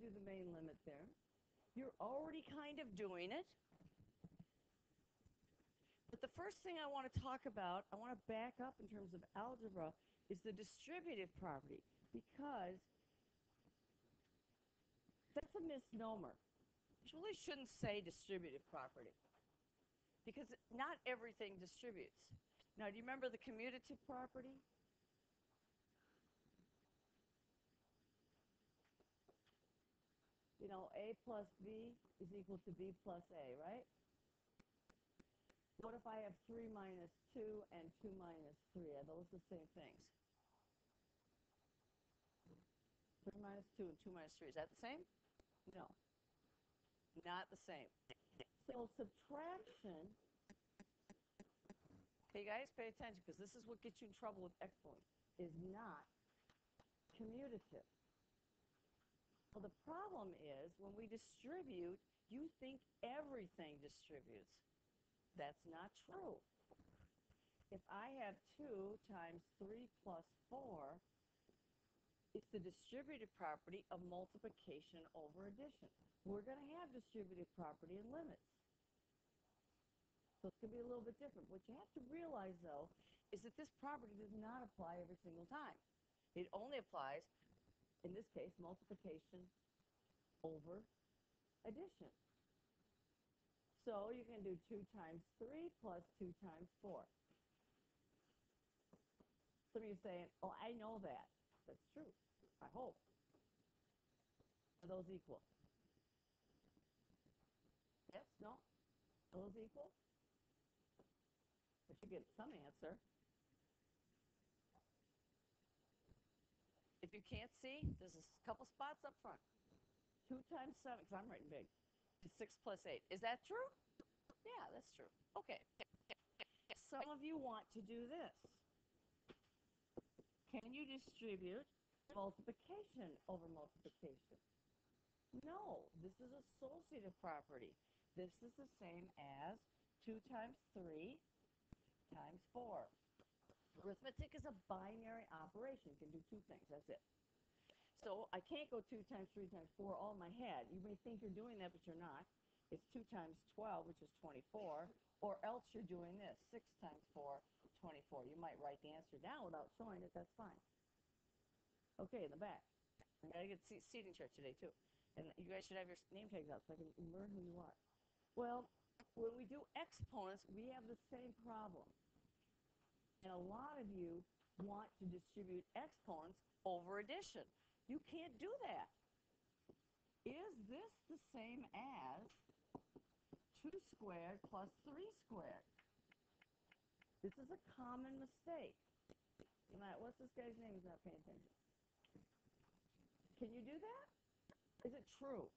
do the main limit there. You're already kind of doing it. But the first thing I want to talk about, I want to back up in terms of algebra, is the distributive property because that's a misnomer. You really shouldn't say distributive property because not everything distributes. Now, do you remember the commutative property? You know, A plus B is equal to B plus A, right? What if I have 3 minus 2 and 2 minus 3? Are those the same things? 3 minus 2 and 2 minus 3. Is that the same? No. Not the same. So subtraction, hey guys, pay attention because this is what gets you in trouble with exponents, is not commutative. Well, the problem is when we distribute, you think everything distributes. That's not true. If I have 2 times 3 plus 4, it's the distributive property of multiplication over addition. We're going to have distributive property in limits. So it's going to be a little bit different. What you have to realize, though, is that this property does not apply every single time. It only applies, in this case, multiplication over addition. So you can do 2 times 3 plus 2 times 4. Some of you saying, oh, I know that. That's true. I hope. Are those equal? Yes? No? Are those equal? But you get some answer. If you can't see, there's a couple spots up front. 2 times 7, because I'm writing big, 6 plus 8. Is that true? Yeah, that's true. Okay. Some of you want to do this. Can you distribute multiplication over multiplication? No, this is associative property. This is the same as 2 times 3 times 4. Arithmetic is a binary operation. You can do two things. That's it. So I can't go 2 times 3 times 4 all in my head. You may think you're doing that, but you're not. It's 2 times 12, which is 24, or else you're doing this, 6 times 4, 24. You might write the answer down without showing it. That's fine. Okay, in the back. I got to get a seating chart today, too. And you guys should have your name tags out so I can learn who you are. Well, when we do exponents, we have the same problem. And a lot of you want to distribute exponents over addition. You can't do that. Is this the same as 2 squared plus 3 squared? This is a common mistake. What's this guy's name? He's not paying attention. Can you do that? Is it true?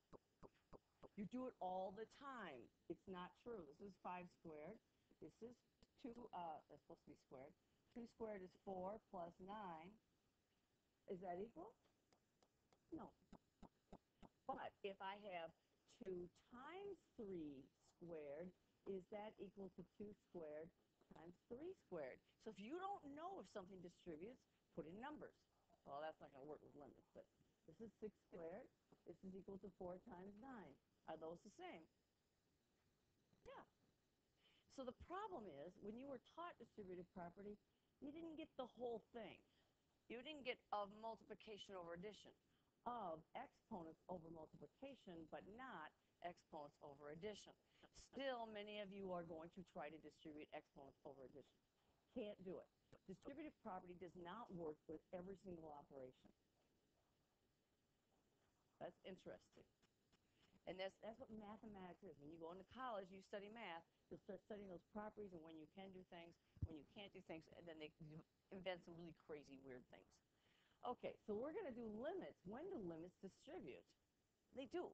You do it all the time. It's not true. This is 5 squared. This is 2, uh, that's supposed to be squared. 2 squared is 4 plus 9. Is that equal? No. But if I have 2 times 3 squared, is that equal to 2 squared times 3 squared? So if you don't know if something distributes, put in numbers. Well, that's not going to work with limits, but this is 6 squared. This is equal to 4 times 9. Are those the same? Yeah. So the problem is, when you were taught distributive property, you didn't get the whole thing. You didn't get of multiplication over addition, of exponents over multiplication, but not exponents over addition. Still, many of you are going to try to distribute exponents over addition. Can't do it. Distributive property does not work with every single operation. That's interesting. And that's, that's what mathematics is. When you go into college, you study math, you'll start studying those properties and when you can do things, when you can't do things, and then they invent some really crazy, weird things. Okay, so we're going to do limits. When do limits distribute? They do,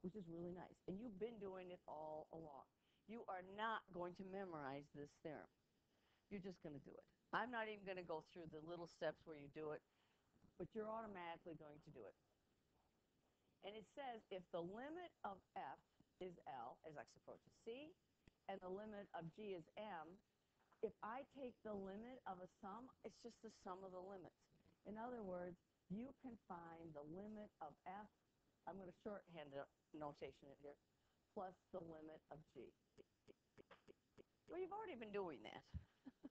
which is really nice. And you've been doing it all along. You are not going to memorize this theorem. You're just going to do it. I'm not even going to go through the little steps where you do it, but you're automatically going to do it. And it says if the limit of f is L as x approaches C, and the limit of g is m, if I take the limit of a sum, it's just the sum of the limits. In other words, you can find the limit of f I'm going to shorthand the notation it here, plus the limit of g. Well, you've already been doing that.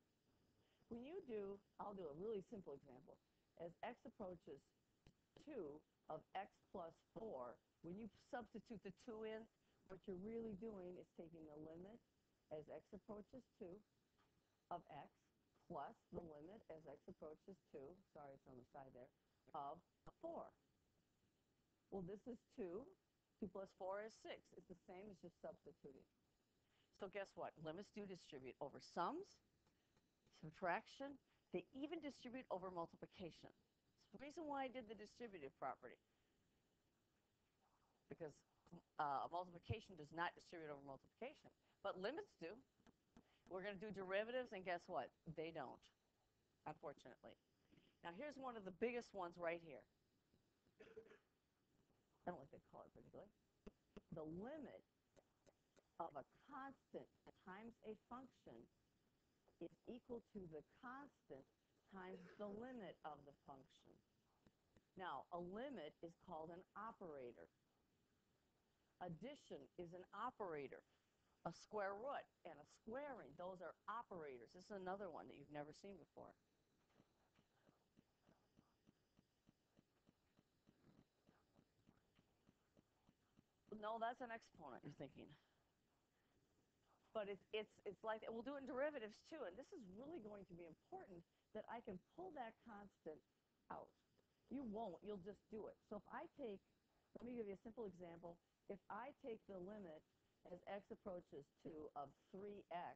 when you do, I'll do a really simple example. As x approaches 2 of x plus 4, when you substitute the 2 in, what you're really doing is taking the limit as x approaches 2 of x plus the limit as x approaches 2, sorry, it's on the side there, of 4. Well, this is 2. 2 plus 4 is 6. It's the same as just substituting. So guess what? Limits do distribute over sums, subtraction. They even distribute over multiplication. The reason why I did the distributive property. Because uh, multiplication does not distribute over multiplication. But limits do. We're going to do derivatives, and guess what? They don't, unfortunately. Now, here's one of the biggest ones right here. I don't like that color particularly. The limit of a constant times a function is equal to the constant times the limit of the function. Now, a limit is called an operator. Addition is an operator. A square root and a squaring, those are operators. This is another one that you've never seen before. No, that's an exponent, you're thinking. But it's, it's, it's like, we'll do it in derivatives too, and this is really going to be important that I can pull that constant out. You won't, you'll just do it. So if I take, let me give you a simple example. If I take the limit as x approaches 2 of 3x,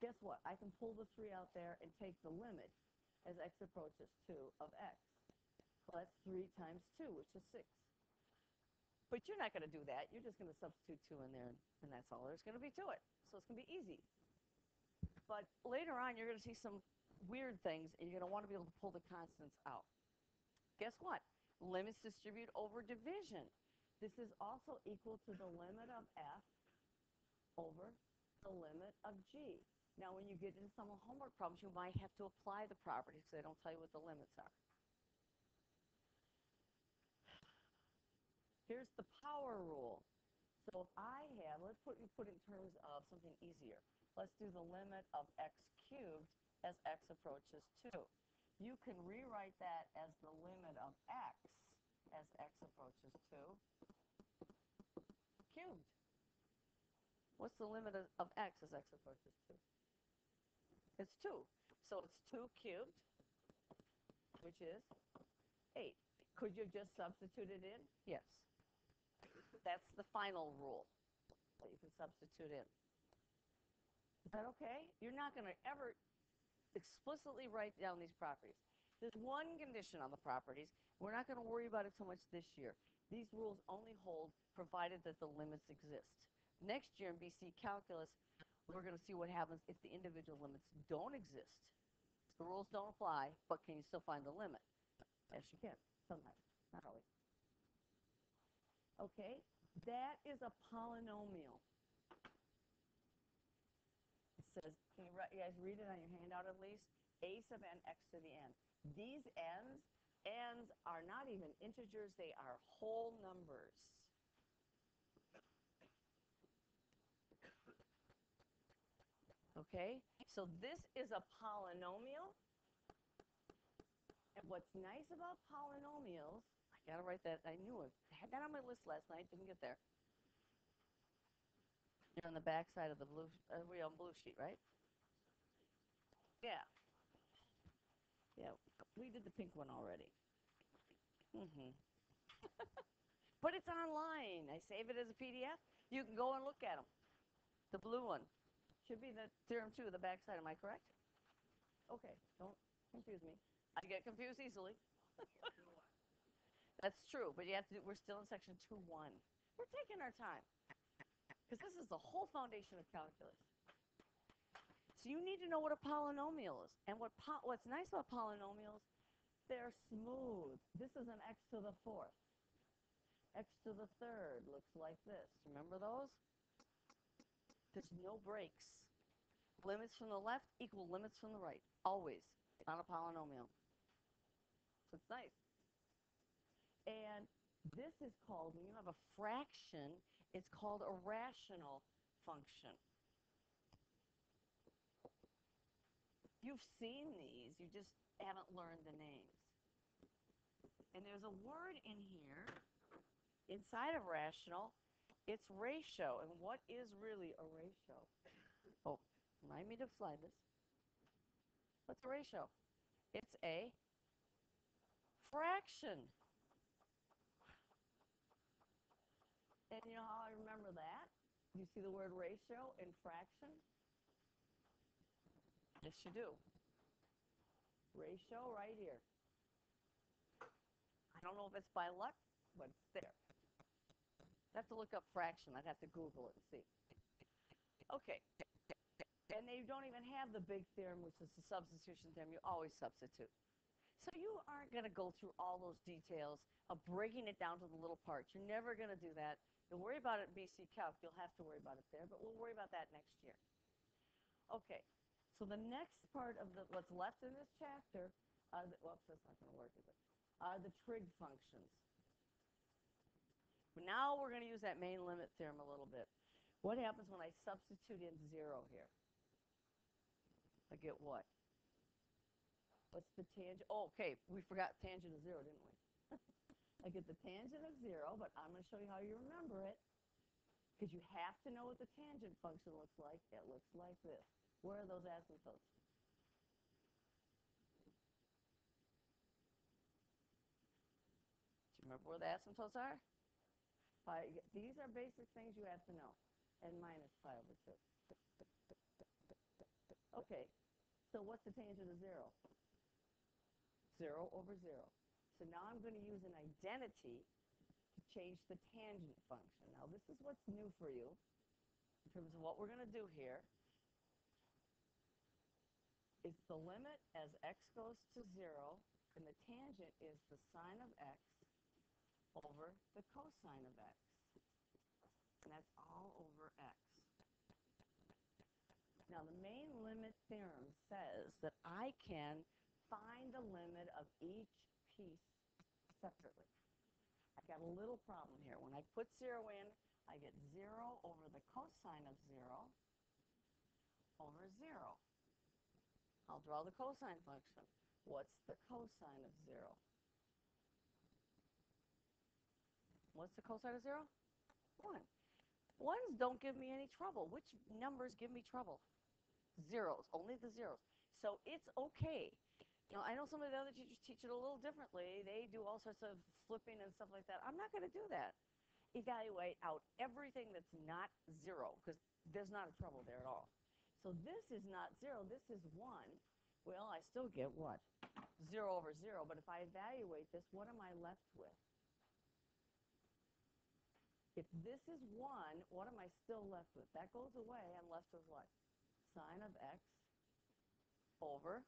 guess what? I can pull the 3 out there and take the limit as x approaches 2 of x. Well, that's 3 times 2, which is 6. But you're not going to do that. You're just going to substitute 2 in there, and that's all there's going to be to it. So it's going to be easy. But later on, you're going to see some weird things, and you're going to want to be able to pull the constants out. Guess what? Limits distribute over division. This is also equal to the limit of f over the limit of g. Now, when you get into some homework problems, you might have to apply the properties because they don't tell you what the limits are. Here's the power rule. So if I have, let's put, put it in terms of something easier. Let's do the limit of x cubed as x approaches 2. You can rewrite that as the limit of x as x approaches 2 cubed. What's the limit of, of x as x approaches 2? It's 2. So it's 2 cubed, which is 8. Could you have just substituted in? Yes. That's the final rule that you can substitute in. Is that okay? You're not going to ever explicitly write down these properties. There's one condition on the properties. We're not going to worry about it so much this year. These rules only hold provided that the limits exist. Next year in BC Calculus, we're going to see what happens if the individual limits don't exist. The rules don't apply, but can you still find the limit? Yes, you can, sometimes, not always. Okay, that is a polynomial. It says, can you, you guys read it on your handout at least? A sub n x to the n. These n's, n's are not even integers, they are whole numbers. Okay, so this is a polynomial. And what's nice about polynomials, I gotta write that, I knew it. I had that on my list last night, didn't get there. You're on the back side of the blue, uh, we on blue sheet, right? Yeah. Yeah, we did the pink one already. Mm-hmm. but it's online. I save it as a PDF. You can go and look at them. The blue one. Should be the theorem two, the back side. Am I correct? Okay, don't confuse me. I get confused easily. That's true, but you have to do, we're still in section 2-1. We're taking our time. Because this is the whole foundation of calculus. So you need to know what a polynomial is. And what po what's nice about polynomials, they're smooth. This is an x to the fourth. x to the third looks like this. Remember those? There's no breaks. Limits from the left equal limits from the right. Always. On a polynomial. So it's nice. And This is called, when you have a fraction, it's called a rational function. You've seen these, you just haven't learned the names. And there's a word in here, inside of rational, it's ratio. And what is really a ratio? Oh, remind me to slide this. What's a ratio? It's a fraction. And you know how I remember that? You see the word ratio in fraction? Yes, you do. Ratio right here. I don't know if it's by luck, but it's there. I have to look up fraction. I'd have to Google it and see. Okay. And they don't even have the big theorem, which is the substitution theorem. You always substitute. So you aren't going to go through all those details of breaking it down to the little parts. You're never going to do that. You'll worry about it at BC Calc. You'll have to worry about it there, but we'll worry about that next year. Okay, so the next part of the, what's left in this chapter, are the, whoops, that's not going to work, is it? Are the trig functions. Now we're going to use that main limit theorem a little bit. What happens when I substitute in 0 here? I get what? What's the tangent? Oh, okay, we forgot tangent of 0, didn't we? I get the tangent of 0, but I'm going to show you how you remember it. Because you have to know what the tangent function looks like. It looks like this. Where are those asymptotes? Do you remember where the asymptotes are? Pi, these are basic things you have to know. And minus pi over 2. Okay, so what's the tangent of 0? 0 over 0. So now I'm going to use an identity to change the tangent function. Now this is what's new for you in terms of what we're going to do here. It's the limit as x goes to 0, and the tangent is the sine of x over the cosine of x. And that's all over x. Now, the main limit theorem says that I can find the limit of each piece separately. I've got a little problem here. When I put 0 in, I get 0 over the cosine of 0 over 0. I'll draw the cosine function. What's the cosine of 0? What's the cosine of 0? 1. Ones don't give me any trouble. Which numbers give me trouble? Zeros, only the zeros. So it's okay. You know, I know some of the other teachers teach it a little differently. They do all sorts of flipping and stuff like that. I'm not going to do that. Evaluate out everything that's not zero, because there's not a trouble there at all. So this is not 0, this is 1. Well, I still get what? 0 over 0, but if I evaluate this, what am I left with? If this is 1, what am I still left with? That goes away, I'm left with what? Sine of x over.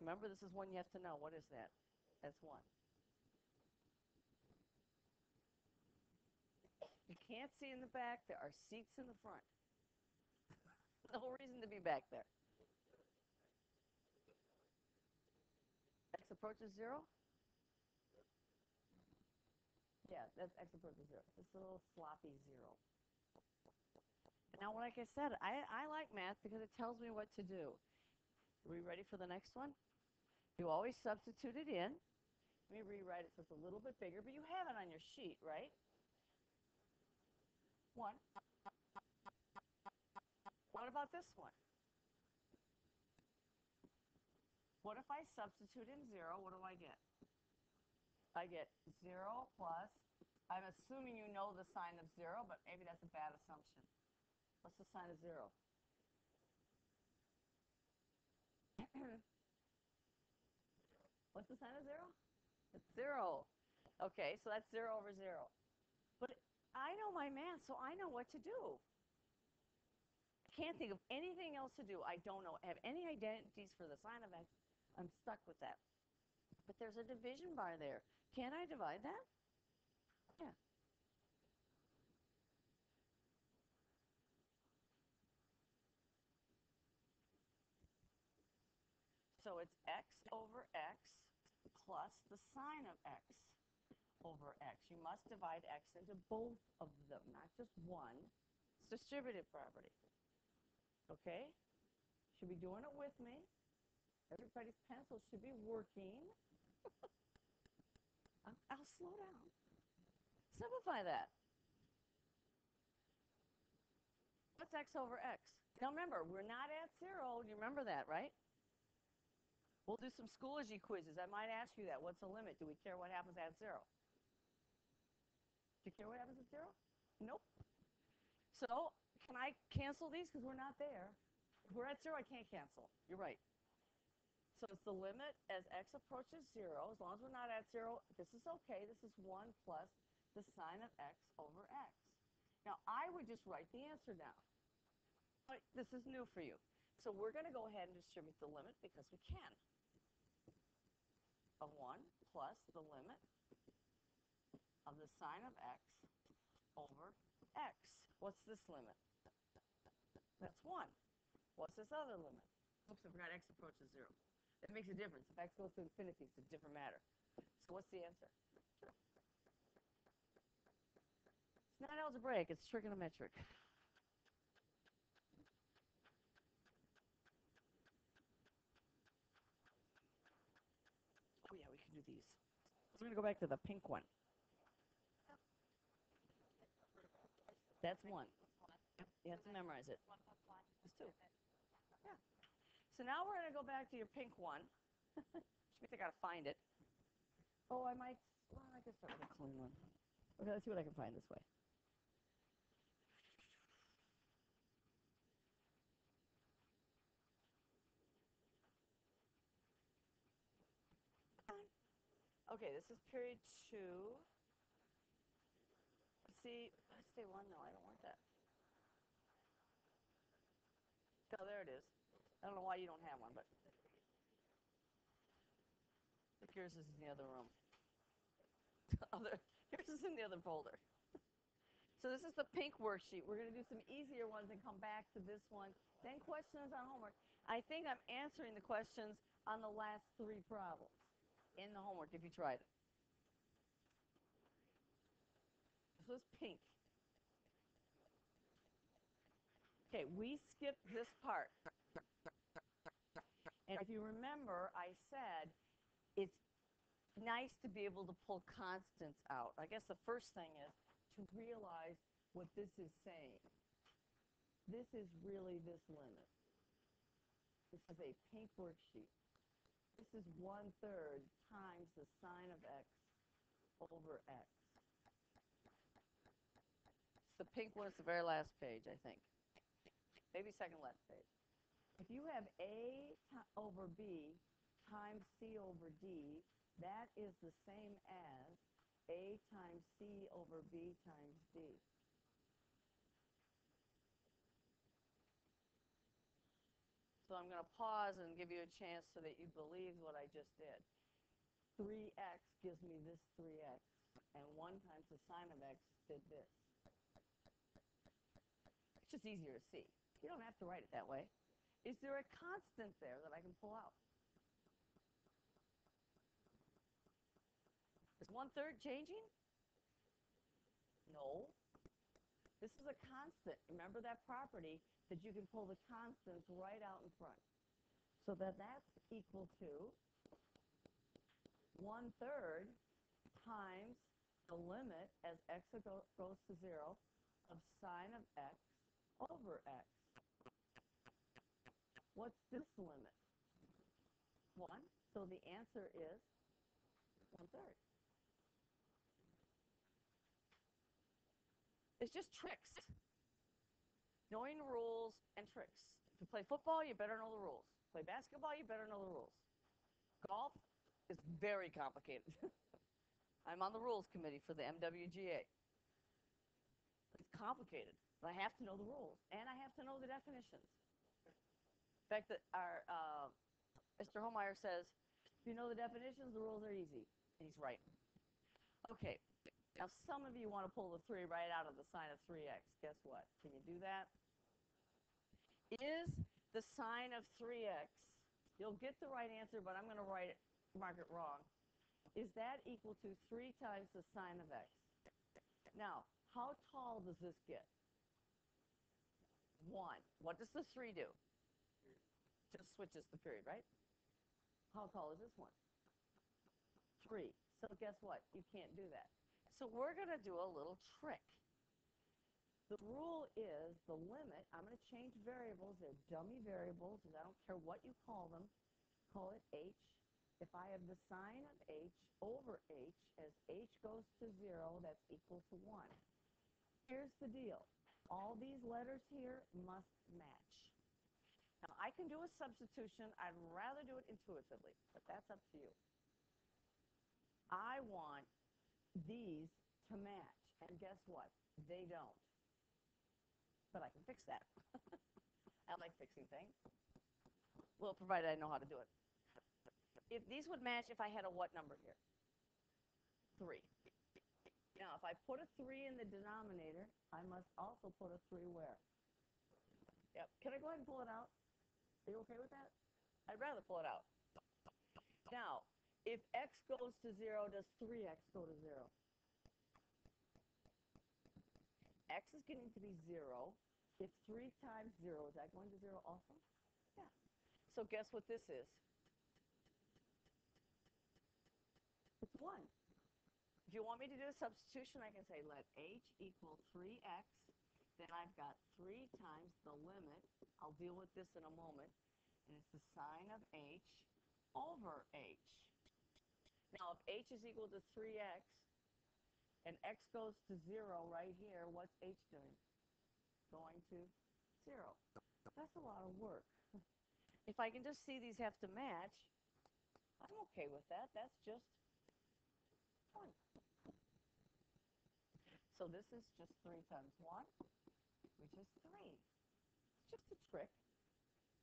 Remember, this is one you have to know. What is that? That's 1. You can't see in the back. There are seats in the front. no reason to be back there. X approaches 0? Yeah, that's x approaches 0. This little sloppy 0. Now, like I said, I, I like math because it tells me what to do. Are we ready for the next one? You always substitute it in. Let me rewrite it so it's a little bit bigger, but you have it on your sheet, right? One. What about this one? What if I substitute in 0? What do I get? I get 0 plus, I'm assuming you know the sine of 0, but maybe that's a bad assumption. What's the sine of 0? What's the sine of 0? It's 0. Okay, so that's 0 over 0. But I know my math, so I know what to do. I can't think of anything else to do. I don't know, have any identities for the sine of x. I'm stuck with that. But there's a division bar there. Can I divide that? Yeah. It's x over x plus the sine of x over x. You must divide x into both of them, not just one. It's distributive property. Okay? Should be doing it with me. Everybody's pencil should be working. I'll, I'll slow down. Simplify that. What's x over x? Now remember, we're not at zero. You remember that, right? We'll do some Schoology quizzes. I might ask you that. What's the limit? Do we care what happens at zero? Do you care what happens at zero? Nope. So can I cancel these because we're not there? If we're at zero, I can't cancel. You're right. So it's the limit as x approaches zero. As long as we're not at zero, this is okay. This is 1 plus the sine of x over x. Now, I would just write the answer down. But this is new for you. So we're going to go ahead and distribute the limit because we can. Of 1 plus the limit of the sine of x over x. What's this limit? That's 1. What's this other limit? Oops, I forgot x approaches 0. It makes a difference. If x goes to infinity, it's a different matter. So what's the answer? It's not algebraic, it's trigonometric. Oh yeah, we can do these. We're going to go back to the pink one. That's one. You have to memorize it. It's two. Yeah. So now we're going to go back to your pink one. Which means I got to find it. Oh, I might. Well, I can start with a clean one. Okay, let's see what I can find this way. Okay, this is period two. See, let's say one. No, I don't want that. Oh, there it is. I don't know why you don't have one, but think yours is in the other room. other, yours is in the other folder. So this is the pink worksheet. We're going to do some easier ones and come back to this one. Then questions on homework. I think I'm answering the questions on the last three problems in the homework if you tried it. This was pink. Okay, we skipped this part. And if you remember, I said it's nice to be able to pull constants out. I guess the first thing is to realize what this is saying. This is really this limit. This is a pink worksheet. This is one third times the sine of x over x. It's the pink one. It's the very last page, I think. Maybe second last page. If you have a over b times c over d, that is the same as a times c over b times d. So I'm going to pause and give you a chance so that you believe what I just did. 3x gives me this 3x, and 1 times the sine of x did this. It's just easier to see. You don't have to write it that way. Is there a constant there that I can pull out? Is one third changing? No. This is a constant. Remember that property that you can pull the constants right out in front. So that that's equal to one third times the limit as x go, goes to zero of sine of x over x. What's this limit? One. So the answer is one third. It's just tricks. Knowing rules and tricks. You play football, you better know the rules. Play basketball, you better know the rules. Golf is very complicated. I'm on the rules committee for the MWGA. It's complicated, but I have to know the rules, and I have to know the definitions. In fact, that our uh, Mr. Holmeyer says, if you know the definitions, the rules are easy. And he's right. Okay, now, some of you want to pull the 3 right out of the sine of 3x. Guess what? Can you do that? Is the sine of 3x, you'll get the right answer, but I'm going to write it, mark it wrong. is that equal to 3 times the sine of x? Now, how tall does this get? 1. What does the 3 do? Just switches the period, right? How tall is this one? 3. So guess what? You can't do that. So we're going to do a little trick. The rule is the limit, I'm going to change variables, they're dummy variables, and I don't care what you call them. Call it h. If I have the sine of h over h, as h goes to 0, that's equal to 1. Here's the deal. All these letters here must match. Now, I can do a substitution. I'd rather do it intuitively, but that's up to you. I want these to match, and guess what? They don't but I can fix that. I like fixing things. Well, provided I know how to do it. If these would match if I had a what number here? 3. Now, if I put a 3 in the denominator, I must also put a 3 where? Yep. Can I go ahead and pull it out? Are you okay with that? I'd rather pull it out. Now, if x goes to 0, does 3x go to 0? x is getting to be 0. If 3 times 0, is that going to 0 also? Yeah. So guess what this is? It's 1. If you want me to do a substitution, I can say let h equal 3x. Then I've got 3 times the limit. I'll deal with this in a moment. And it's the sine of h over h. Now, if h is equal to 3x, and x goes to 0 right here, what's h doing? Going to 0. That's a lot of work. if I can just see these have to match, I'm okay with that. That's just fun. So this is just 3 times 1, which is 3. It's just a trick.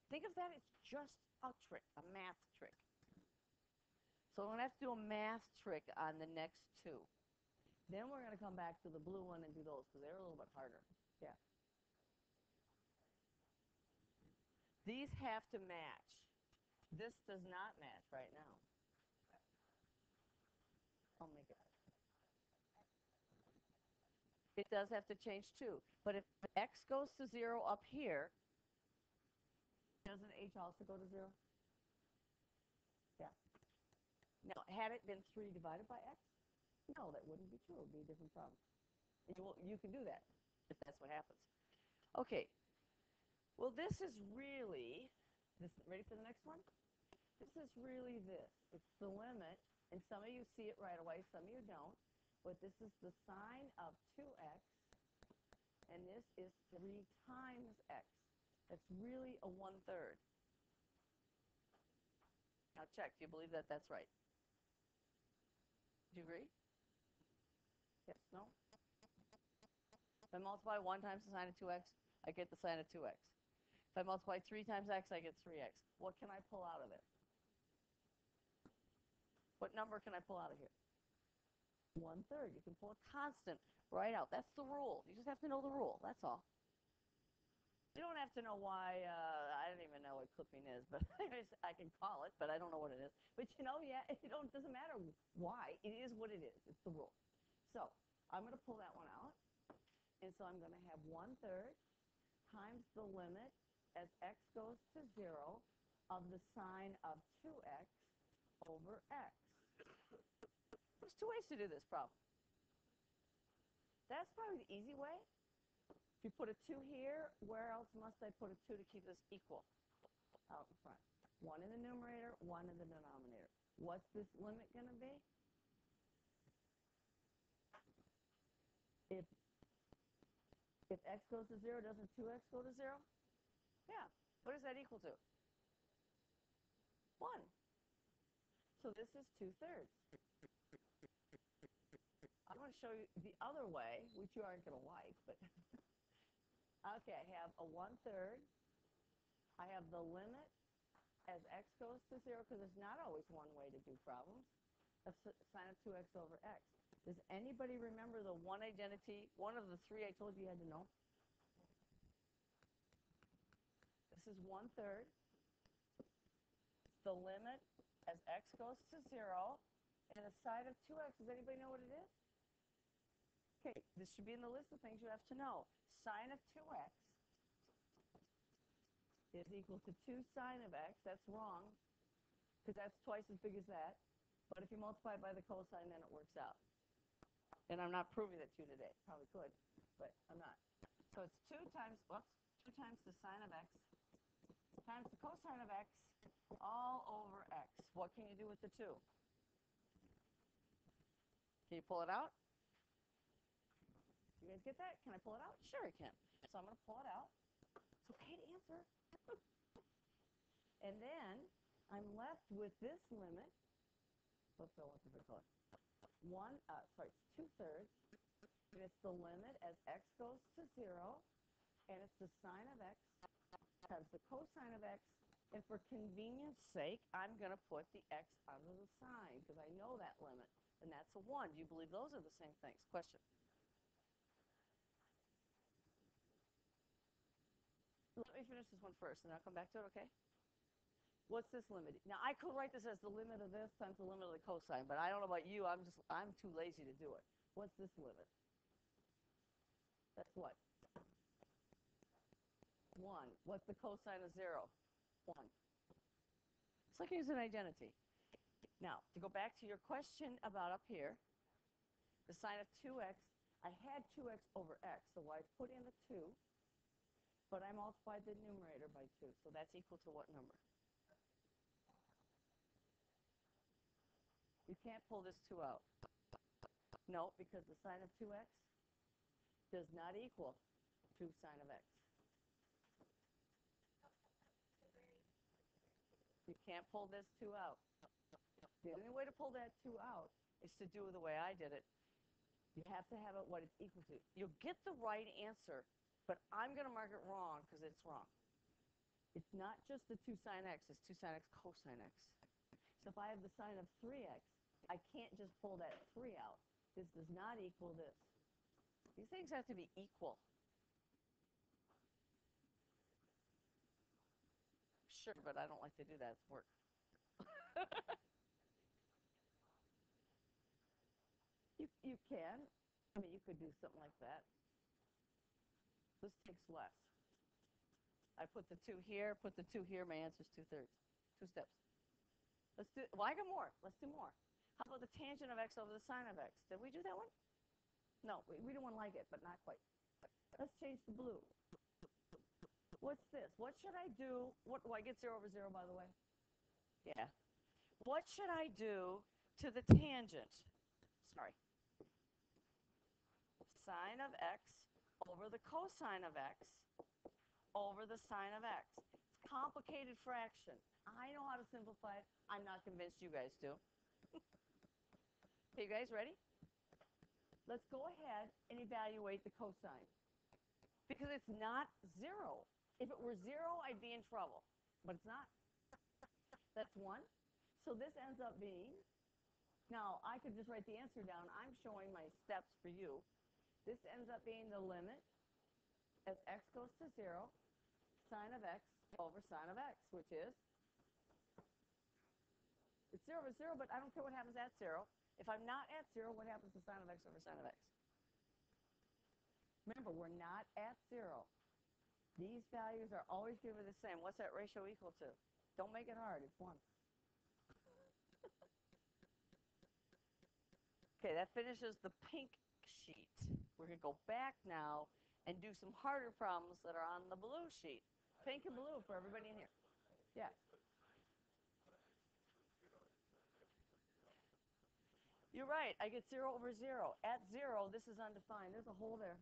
Think of that as just a trick, a math trick. So I'm going to have to do a math trick on the next two. Then we're going to come back to the blue one and do those because they're a little bit harder. Yeah. These have to match. This does not match right now. I'll make it. It does have to change too. But if x goes to 0 up here, doesn't h also go to 0? Now, had it been 3 divided by x? No, that wouldn't be true. It would be a different problem. And you, you can do that if that's what happens. Okay. Well, this is really, this, ready for the next one? This is really this. It's the limit, and some of you see it right away, some of you don't. But this is the sine of 2x, and this is 3 times x. That's really a one-third. Now check. Do you believe that that's right? Do you agree? Yes, no? If I multiply 1 times the sine of 2x, I get the sine of 2x. If I multiply 3 times x, I get 3x. What can I pull out of it? What number can I pull out of here? One third. You can pull a constant right out. That's the rule. You just have to know the rule. That's all. You don't have to know why, uh, don't even know what clipping is, but I can call it, but I don't know what it is. But you know, yeah, it don't, doesn't matter why. It is what it is. It's the rule. So I'm going to pull that one out. And so I'm going to have one third times the limit as x goes to 0 of the sine of 2x over x. There's two ways to do this problem. That's probably the easy way. If you put a 2 here, where else must I put a 2 to keep this equal? Out in front. One in the numerator, one in the denominator. What's this limit going to be? If if x goes to 0, doesn't 2x go to 0? Yeah. What is that equal to? 1. So this is 2 thirds. I'm going to show you the other way, which you aren't going to like, but okay, I have a 1 third. I have the limit as x goes to 0, because there's not always one way to do problems, of sine of 2x over x. Does anybody remember the one identity, one of the three I told you you had to know? This is one third. The limit as x goes to 0 And the sine of 2x, does anybody know what it is? Okay, this should be in the list of things you have to know. Sine of 2x is equal to 2 sine of x. That's wrong, because that's twice as big as that. But if you multiply by the cosine, then it works out. And I'm not proving it to you today. Probably could, but I'm not. So it's 2 times, whoops, 2 times the sine of x times the cosine of x all over x. What can you do with the 2? Can you pull it out? You guys get that? Can I pull it out? Sure I can. So I'm going to pull it out. It's okay to answer. and then I'm left with this limit. Let's go with the color. One, uh, sorry, it's two thirds. And it's the limit as x goes to zero, and it's the sine of x times the cosine of x. And for convenience sake, I'm going to put the x under the sine because I know that limit, and that's a 1. Do you believe those are the same things? Question. Let me finish this one first, and I'll come back to it, okay? What's this limit? Now, I could write this as the limit of this times the limit of the cosine, but I don't know about you. I'm just, I'm too lazy to do it. What's this limit? That's what? 1. What's the cosine of 0? 1. It's like using an identity. Now, to go back to your question about up here, the sine of 2x, I had 2x over x, so I put in the 2, but I multiplied the numerator by 2, so that's equal to what number? You can't pull this 2 out. No, because the sine of 2x does not equal 2 sine of x. You can't pull this 2 out. The only way to pull that 2 out is to do the way I did it. You have to have it what it's equal to. You'll get the right answer, but I'm going to mark it wrong because it's wrong. It's not just the 2 sine x, it's 2 sine x cosine x. So if I have the sine of 3x, I can't just pull that 3 out. This does not equal this. These things have to be equal. Sure, but I don't like to do that. It's work. you, you can. I mean, you could do something like that. This takes less. I put the 2 here, put the 2 here. My answer's 2 thirds. Two steps. Let's do, well, I got more. Let's do more. How about the tangent of x over the sine of x? Did we do that one? No, we, we want to like it, but not quite. Let's change the blue. What's this? What should I do? What, do I get 0 over 0, by the way? Yeah. What should I do to the tangent? Sorry. Sine of x over the cosine of x over the sine of x. It's complicated fraction. I know how to simplify it. I'm not convinced you guys do. okay, you guys ready? Let's go ahead and evaluate the cosine. Because it's not 0. If it were 0, I'd be in trouble. But it's not. That's 1. So this ends up being, now I could just write the answer down. I'm showing my steps for you. This ends up being the limit as x goes to 0, sine of x over sine of x, which is, it's 0 over 0, but I don't care what happens at 0. If I'm not at 0, what happens to sine of x over sine of x? Remember, we're not at 0. These values are always be the same. What's that ratio equal to? Don't make it hard. It's 1. okay, that finishes the pink sheet. We're going to go back now and do some harder problems that are on the blue sheet. Pink and blue for everybody in here. Yeah. You're right. I get 0 over 0. At 0, this is undefined. There's a hole there.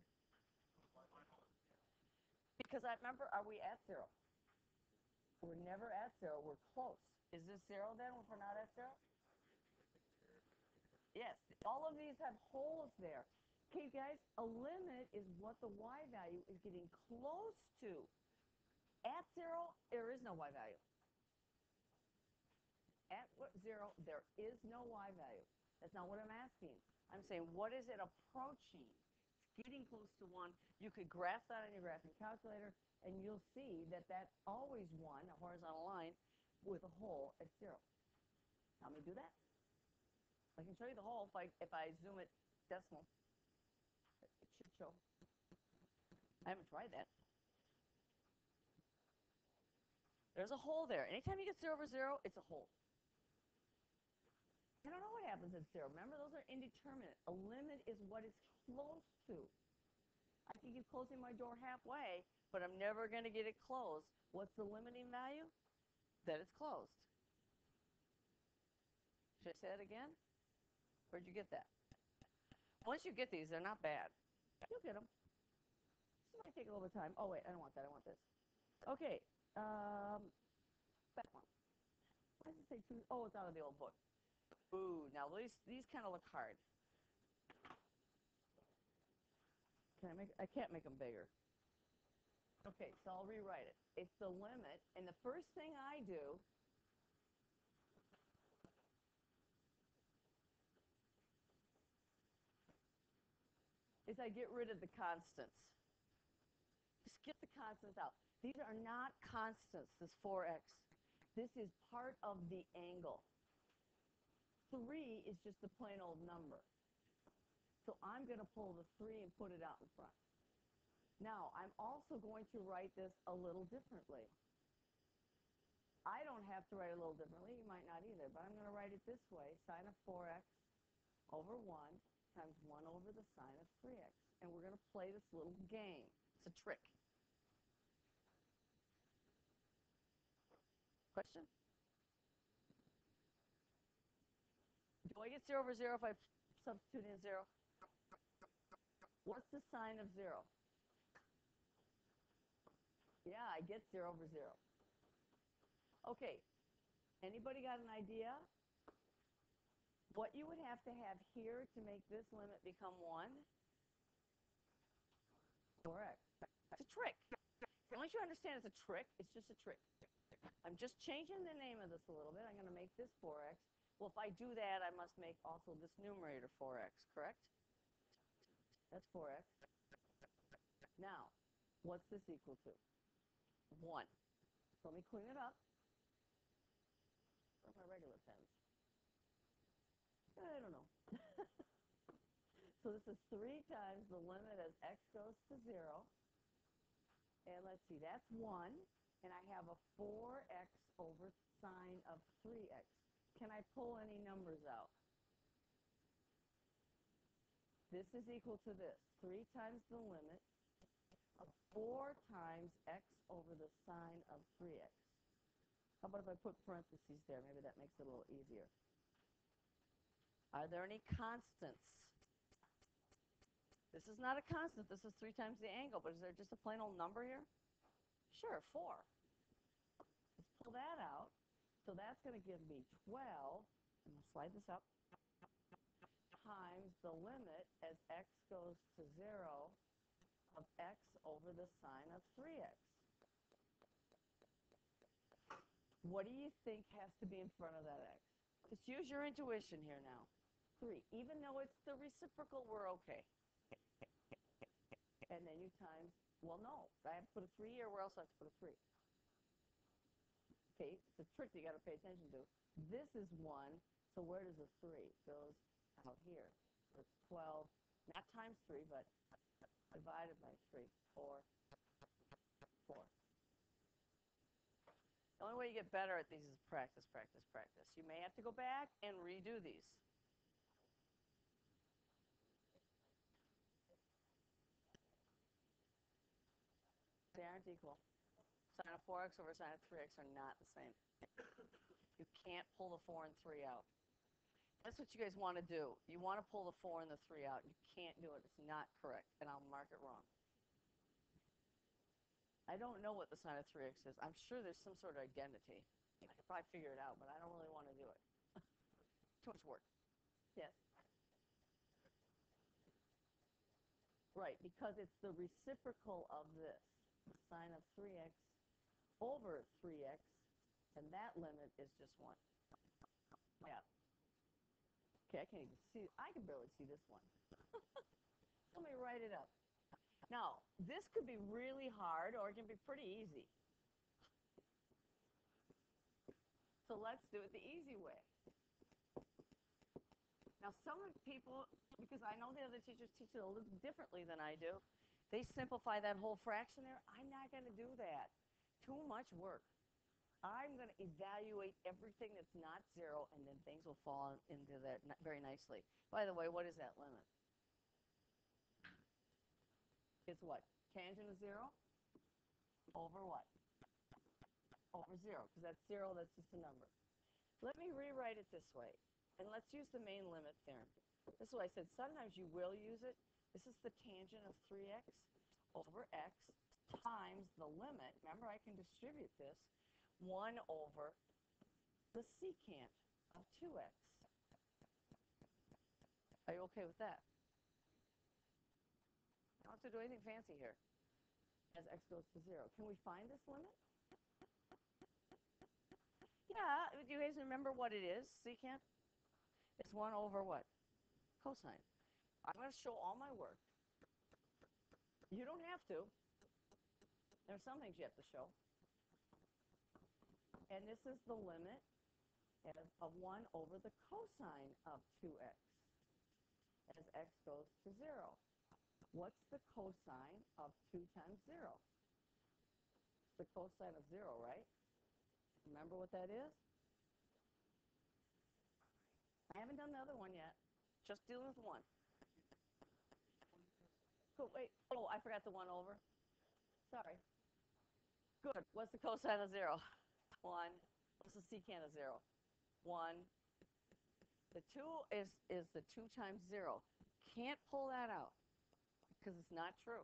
Because I remember, are we at 0? We're never at 0. We're close. Is this 0 then if we're not at 0? Yes. All of these have holes there. Okay, guys, a limit is what the y value is getting close to. At 0, there is no y value. At 0, there is no y value. That's not what I'm asking. I'm saying, what is it approaching? It's getting close to 1. You could graph that on your graphing calculator, and you'll see that that's always 1, a horizontal line, with a hole at 0. How me do that? I can show you the hole if I, if I zoom it decimal. Show. I haven't tried that. There's a hole there. Anytime you get 0 over 0, it's a hole. I don't know what happens at 0. Remember, those are indeterminate. A limit is what it's close to. I can keep closing my door halfway, but I'm never going to get it closed. What's the limiting value? That it's closed. Should I say it again? Where'd you get that? Once you get these, they're not bad. You'll get them. This might take a little bit of time. Oh, wait, I don't want that. I want this. Okay. Um, that one. Why does it say two? Oh, it's out of the old book. Ooh, now these these kind of look hard. Can I make? I can't make them bigger. Okay, so I'll rewrite it. It's the limit, and the first thing I do is I get rid of the constants. Just get the constants out. These are not constants, this 4x. This is part of the angle. 3 is just a plain old number. So I'm going to pull the 3 and put it out in front. Now, I'm also going to write this a little differently. I don't have to write it a little differently. You might not either, but I'm going to write it this way. Sine of 4x over 1 times 1 over the sine of 3x. And we're going to play this little game. It's a trick. Question? Do I get 0 over 0 if I substitute in 0? What's the sine of 0? Yeah, I get 0 over 0. Okay, anybody got an idea? What you would have to have here to make this limit become 1? 4x. It's a trick. Once you understand it's a trick, it's just a trick. I'm just changing the name of this a little bit. I'm going to make this 4x. Well, if I do that, I must make also this numerator 4x, correct? That's 4x. Now, what's this equal to? 1. So let me clean it up. Where are my regular pens? I don't know. so this is 3 times the limit as x goes to 0. And let's see, that's 1. And I have a 4x over sine of 3x. Can I pull any numbers out? This is equal to this. 3 times the limit of 4 times x over the sine of 3x. How about if I put parentheses there? Maybe that makes it a little easier. Are there any constants? This is not a constant. This is 3 times the angle, but is there just a plain old number here? Sure, 4. Let's pull that out. So that's going to give me 12, I'm going to slide this up, times the limit as x goes to 0 of x over the sine of 3x. What do you think has to be in front of that x? Just use your intuition here now. 3. Even though it's the reciprocal, we're okay. And then you times, well, no. I have to put a 3 here. Where else I have to put a 3? Okay, it's a trick you got to pay attention to. This is 1, so where does a 3? It goes out here. It's 12, not times 3, but divided by 3, 4, 4. The only way you get better at these is practice, practice, practice. You may have to go back and redo these. They aren't equal. Sine of 4x over sine of 3x are not the same. You can't pull the 4 and 3 out. That's what you guys want to do. You want to pull the 4 and the 3 out. You can't do it. It's not correct, and I'll mark it wrong. I don't know what the sine of 3x is. I'm sure there's some sort of identity. I could probably figure it out, but I don't really want to do it. Too much work. Yes? Right, because it's the reciprocal of this. Sine of 3x over 3x, and that limit is just 1. Yeah. Okay, I can't even see. I can barely see this one. Let me write it up. Now, this could be really hard or it can be pretty easy. So let's do it the easy way. Now, some of people, because I know the other teachers teach it a little differently than I do, they simplify that whole fraction there. I'm not going to do that. Too much work. I'm going to evaluate everything that's not zero, and then things will fall into that very nicely. By the way, what is that limit? It's what? Tangent of zero? Over what? Over zero, because that's zero, that's just a number. Let me rewrite it this way, and let's use the main limit theorem. This is why I said sometimes you will use it. This is the tangent of 3x over x times the limit. Remember, I can distribute this. 1 over the secant of 2x. Are you okay with that? I don't have to do anything fancy here as x goes to 0. Can we find this limit? Yeah, do you guys remember what it is, secant? It's 1 over what? Cosine. I'm going to show all my work. You don't have to. There's some things you have to show. And this is the limit of 1 over the cosine of 2x as x goes to 0. What's the cosine of 2 times 0? It's the cosine of 0, right? Remember what that is? I haven't done the other one yet. Just dealing with one. Wait. Oh, I forgot the one over. Sorry. Good. What's the cosine of 0? 1. What's the secant of 0? 1. The 2 is, is the 2 times 0. Can't pull that out because it's not true.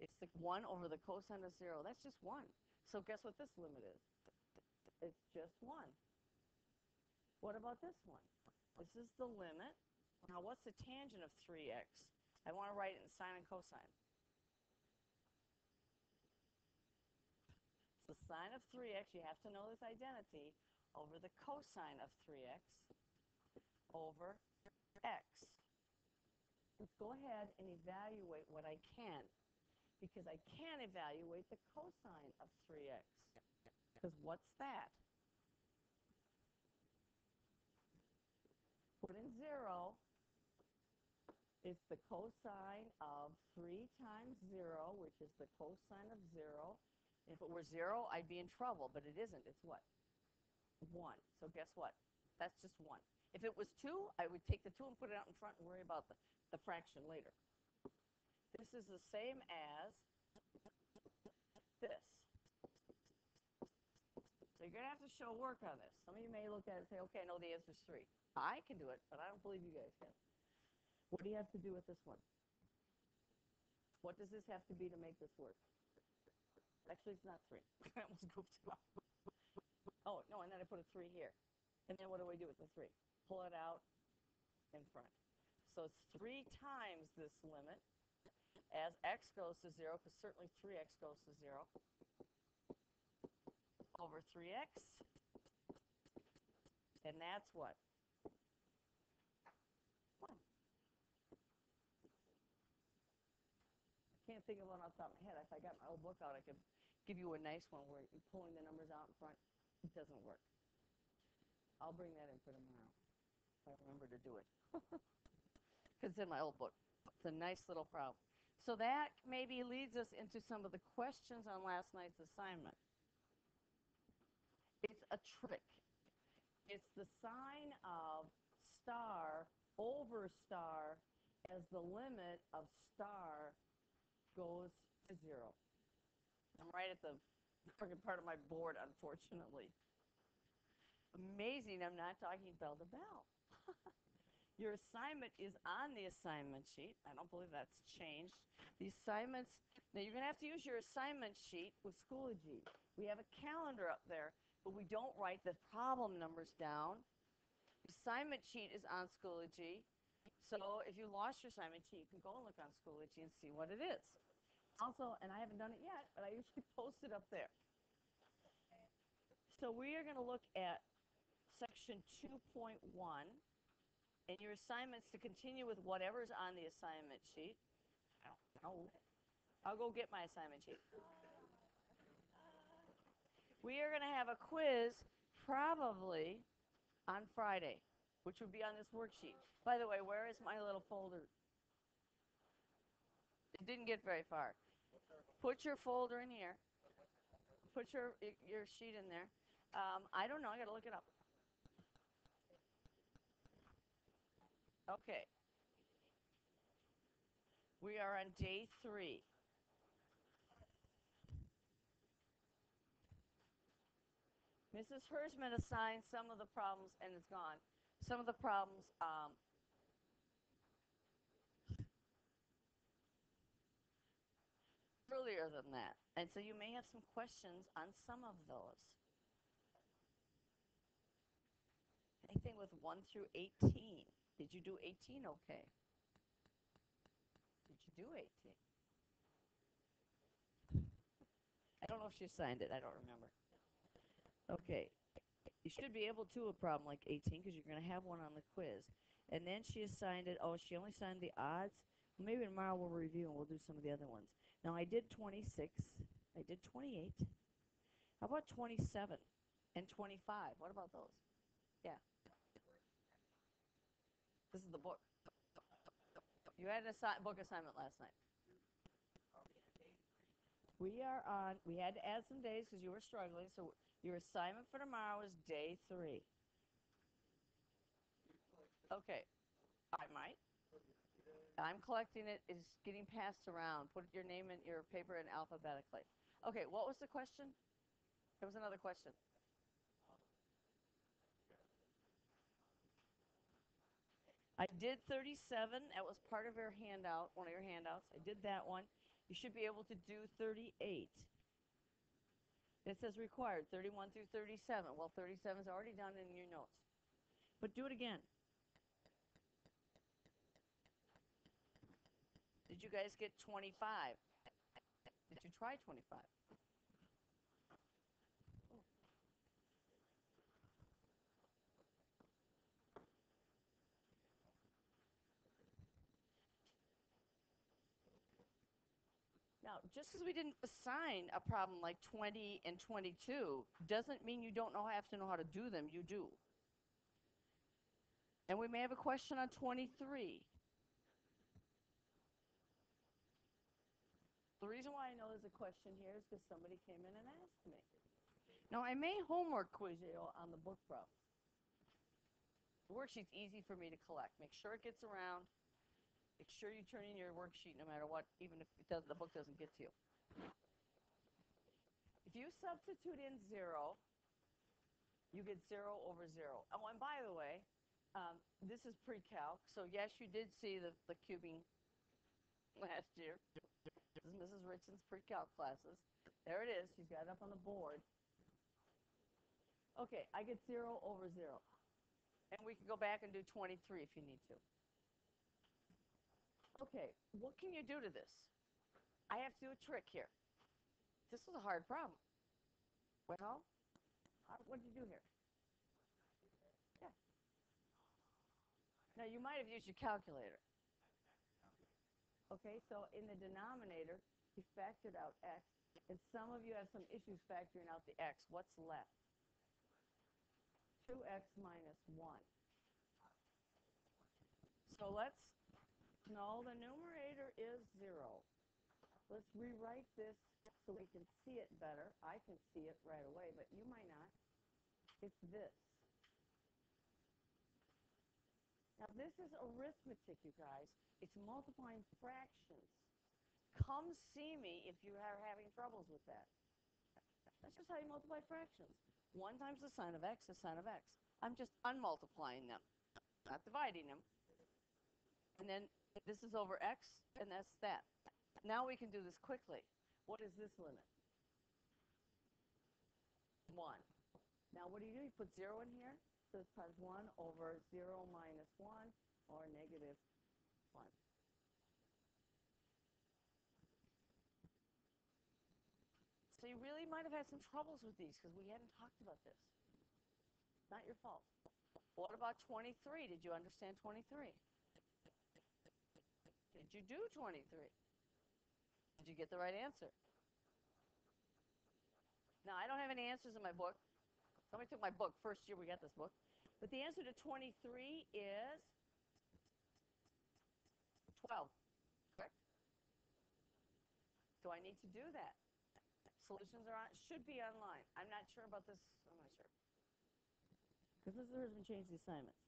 It's the 1 over the cosine of 0. That's just 1. So guess what this limit is? It's just 1. What about this one? This is the limit. Now, what's the tangent of 3x? I want to write it in sine and cosine. The sine of 3x. You have to know this identity over the cosine of 3x over x. Let's go ahead and evaluate what I can because I can evaluate the cosine of 3x. Because what's that? Put in 0. It's the cosine of 3 times 0, which is the cosine of 0. If it were 0, I'd be in trouble, but it isn't. It's what? 1. So guess what? That's just 1. If it was 2, I would take the 2 and put it out in front and worry about the, the fraction later. This is the same as this. So you're going to have to show work on this. Some of you may look at it and say, okay, I know the answer is 3. I can do it, but I don't believe you guys can. What do you have to do with this one? What does this have to be to make this work? Actually, it's not 3. I almost goofed it up. Oh, no, and then I put a 3 here. And then what do I do with the 3? Pull it out in front. So it's 3 times this limit as x goes to 0, because certainly 3x goes to 0, over 3x. And that's what? 1. I can't think of one off the top of my head. If I got my old book out, I could give you a nice one where you're pulling the numbers out in front. It doesn't work. I'll bring that in for tomorrow if I remember to do it. Because it's in my old book. It's a nice little problem. So that maybe leads us into some of the questions on last night's assignment. It's a trick. It's the sine of star over star as the limit of star goes to zero. I'm right at the freaking part of my board, unfortunately. Amazing, I'm not talking bell to bell. Your assignment is on the assignment sheet. I don't believe that's changed. The assignments, now you're going to have to use your assignment sheet with Schoology. We have a calendar up there, but we don't write the problem numbers down. The assignment sheet is on Schoology. So if you lost your assignment sheet, you can go and look on Schoology and see what it is. Also, and I haven't done it yet, but I usually post it up there. So we are going to look at section 2.1 and your assignments to continue with whatever's on the assignment sheet. Ow. I'll go get my assignment sheet. We are going to have a quiz probably on Friday. which would be on this worksheet. By the way, where is my little folder? It didn't get very far. Put your folder in here. Put your your sheet in there. Um, I don't know. I got to look it up. Okay. We are on day three. Mrs. Hersman assigned some of the problems and it's gone. Some of the problems um, earlier than that. And so you may have some questions on some of those. Anything with 1 through 18. Did you do 18 okay? Did you do 18? I don't know if she signed it. I don't remember. Okay. You should be able to a problem like 18 because you're going to have one on the quiz. And then she assigned it. Oh, she only signed the odds. Maybe tomorrow we'll review and we'll do some of the other ones. Now I did 26. I did 28. How about 27 and 25? What about those? Yeah. This is the book. You had an assi- book assignment last night. We are on, we had to add some days because you were struggling, so your assignment for tomorrow is day three. Okay, I might. I'm collecting it, it's getting passed around. Put your name and your paper in alphabetically. Okay, what was the question? There was another question. I did 37. That was part of your handout, one of your handouts. I did that one. You should be able to do 38. It says required 31 through 37. Well, 37 is already done in your notes. But do it again. Did you guys get 25? Did you try 25? Now, just because we didn't assign a problem like 20 and 22 doesn't mean you don't know, have to know how to do them. You do. And we may have a question on 23. The reason why I know there's a question here is because somebody came in and asked me. Now, I may homework quiz you on the book problems. The worksheet's easy for me to collect. Make sure it gets around. Make sure you turn in your worksheet no matter what, even if it does, the book doesn't get to you. If you substitute in zero, you get zero over zero. Oh, and by the way, um, this is pre-calc, so yes, you did see the, the cubing last year. This is Mrs. Richardson's pre-calc classes. There it is. She's got it up on the board. Okay, I get zero over zero. And we can go back and do 23 if you need to. Okay, what can you do to this? I have to do a trick here. This is a hard problem. Well, what did you do here? Yeah. Now, you might have used your calculator. Okay, so in the denominator, you factored out x, and some of you have some issues factoring out the x. What's left? 2x minus 1. So let's, no, the numerator is 0. Let's rewrite this so we can see it better. I can see it right away, but you might not. It's this. Now, this is arithmetic, you guys. It's multiplying fractions. Come see me if you are having troubles with that. That's just how you multiply fractions. 1 times the sine of x is sine of x. I'm just unmultiplying them, not dividing them. And then this is over x, and that's that. Now we can do this quickly. What is this limit? 1. Now what do you do? You put 0 in here. Times 1 over 0 minus 1 or negative 1. So you really might have had some troubles with these because we hadn't talked about this. Not your fault. What about 23? Did you understand 23? Did you do 23? Did you get the right answer? Now, I don't have any answers in my book. Somebody took my book. First year we got this book. But the answer to 23 is 12. Correct? Do I need to do that? Solutions are on, should be online. I'm not sure about this. I'm not sure. Because Mr. Hersman changed the assignments.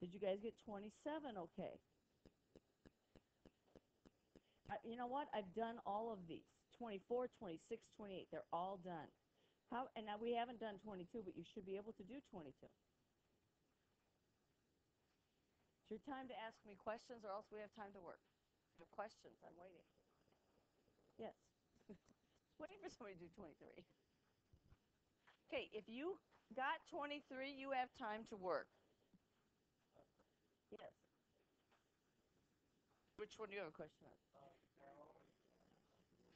Did you guys get 27 okay? I, you know what? I've done all of these. 24, 26, 28. They're all done. How, and now we haven't done 22, but you should be able to do 22. It's your time to ask me questions or else we have time to work. No questions. I'm waiting. Yes. waiting for somebody to do 23. Okay, if you got 23, you have time to work. Yes. Which one do you have a question on?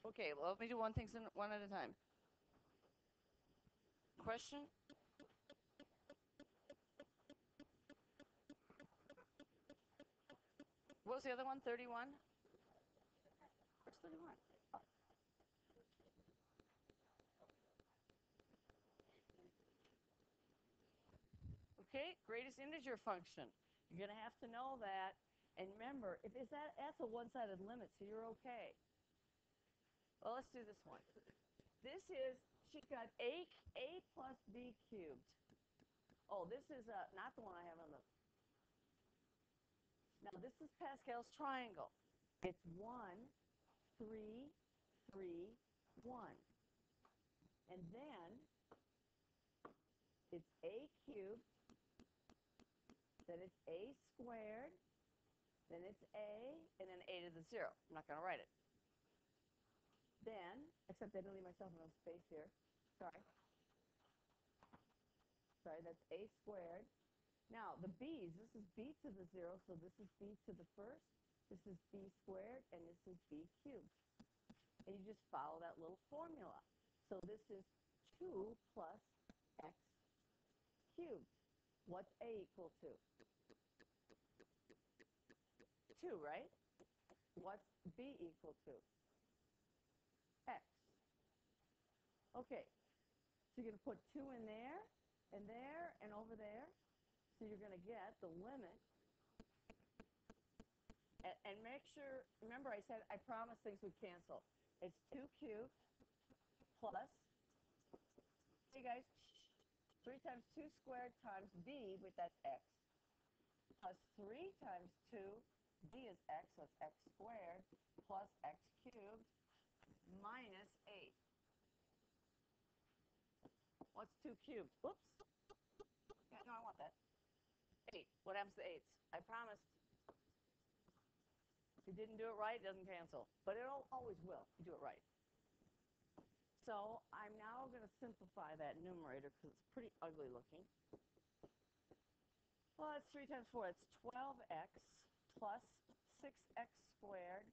Okay, well, let me do one thing one at a time. Question? What was the other one? 31? Where's 31? Oh. Okay, greatest integer function. You're going to have to know that. And remember, if it's that, that's a one-sided limit, so you're okay. Well, let's do this one. This is, she's got a, a plus b cubed. Oh, this is uh, not the one I have on the, now this is Pascal's triangle. It's 1, 3, 3, 1. And then it's a cubed, then it's a squared, then it's a, and then a to the 0. I'm not going to write it. Then, except I didn't leave myself enough space here. Sorry. Sorry, that's a squared. Now, the b's, this is b to the 0, so this is b to the first, this is b squared, and this is b cubed. And you just follow that little formula. So this is 2 plus x cubed. What's a equal to? 2, right? What's b equal to? X. Okay, so you're going to put 2 in there, and there, and over there. So you're going to get the limit. And, and make sure, remember I said I promised things would cancel. It's 2 cubed plus, hey guys, 3 times 2 squared times b, but that's x, plus 3 times 2, b is x, so it's x squared, plus x cubed, minus 8. What's 2 cubed? Oops. Yeah, no, I want that. 8. What happens to 8s? I promised. If you didn't do it right, it doesn't cancel. But it always will if you do it right. So I'm now going to simplify that numerator because it's pretty ugly looking. Well, that's 3 times 4. That's 12x plus 6x squared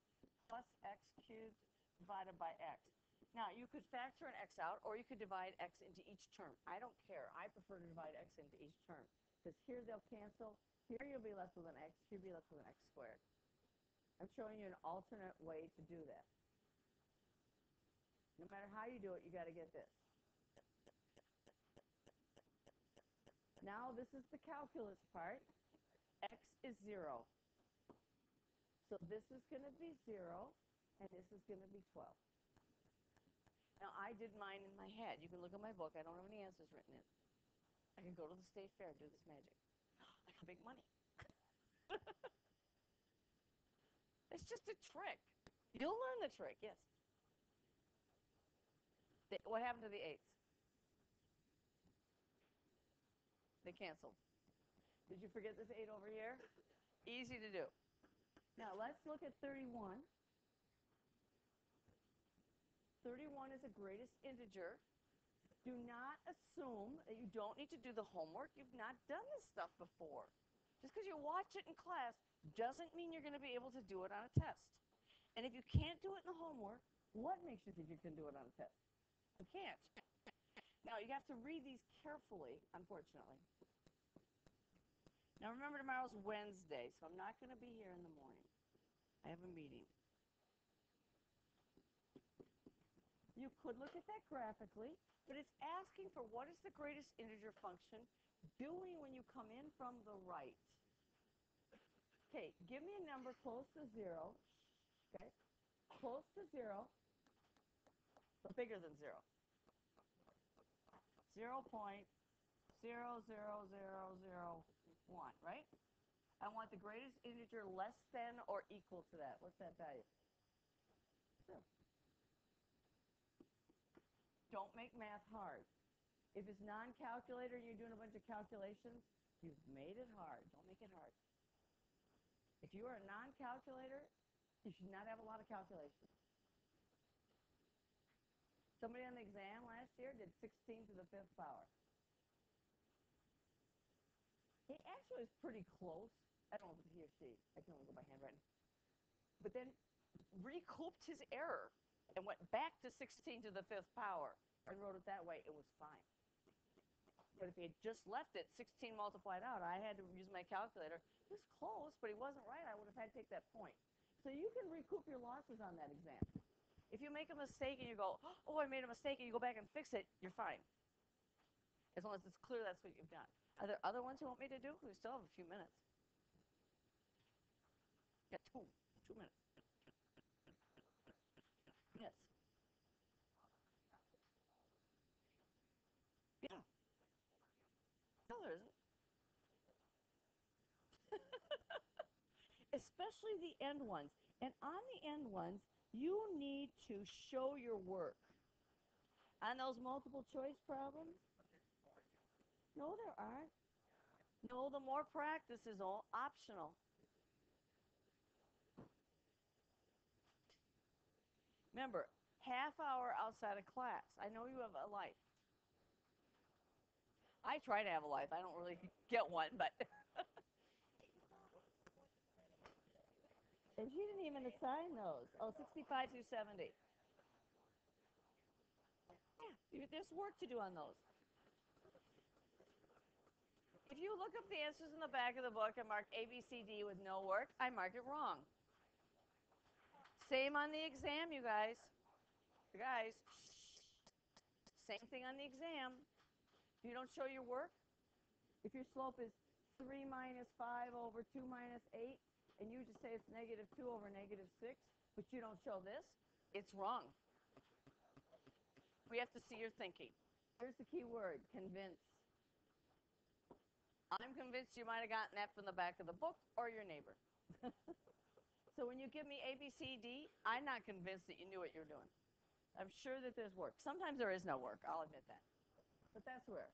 plus x cubed divided by x. Now, you could factor an x out, or you could divide x into each term. I don't care. I prefer to divide x into each term. Because here they'll cancel. Here you'll be left with an x. Here you'll be left with an x squared. I'm showing you an alternate way to do that. No matter how you do it, you got to get this. Now this is the calculus part. x is 0. So this is going to be 0, and this is going to be 12. Now, I did mine in my head. You can look at my book. I don't have any answers written in. I can go to the state fair and do this magic. I got big money. it's just a trick. You'll learn the trick, yes. What happened to the eights? They canceled. Did you forget this eight over here? Easy to do. Now let's look at 31. 31 is the greatest integer. Do not assume that you don't need to do the homework. You've not done this stuff before. Just because you watch it in class doesn't mean you're going to be able to do it on a test. And if you can't do it in the homework, what makes you think you can do it on a test? You can't. Now, you have to read these carefully, unfortunately. Now, remember, tomorrow's Wednesday, so I'm not going to be here in the morning. I have a meeting. You could look at that graphically, but it's asking for what is the greatest integer function doing when you come in from the right. Okay, give me a number close to zero. Okay, close to zero, but bigger than zero. Zero point zero zero zero zero one, right? I want the greatest integer less than or equal to that. What's that value? Zero. Don't make math hard. If it's non-calculator and you're doing a bunch of calculations, you've made it hard. Don't make it hard. If you are a non-calculator, you should not have a lot of calculations. Somebody on the exam last year did 16 to the fifth power. He actually was pretty close. I don't know if it's he or she. I can only go by handwriting. But then recouped his error and went back to 16 to the fifth power and wrote it that way. It was fine. But if he had just left it 16 multiplied out, I had to use my calculator. It was close, but he wasn't right. I would have had to take that point. So you can recoup your losses on that exam. If you make a mistake and you go, oh, I made a mistake, and you go back and fix it, you're fine. As long as it's clear that's what you've done. Are there other ones you want me to do? We still have a few minutes. Yeah, two. Two minutes. Yes. Yeah. No, there isn't. Especially the end ones. And on the end ones, you need to show your work. On those multiple choice problems? No, there aren't. No, the more practice is all optional. Remember, half hour outside of class. I know you have a life. I try to have a life. I don't really get one, but. and she didn't even assign those. Oh, 65 through 70. Yeah, there's work to do on those. If you look up the answers in the back of the book and mark A, B, C, D with no work, I mark it wrong. Same on the exam, you guys. You guys, same thing on the exam. You don't show your work, if your slope is 3 minus 5 over 2 minus 8, and you just say it's negative 2 over negative 6, but you don't show this, it's wrong. We have to see your thinking. Here's the key word, convince. I'm convinced you might have gotten that from the back of the book or your neighbor. so when you give me A, B, C, D, I'm not convinced that you knew what you were doing. I'm sure that there's work. Sometimes there is no work, I'll admit that. But that's where.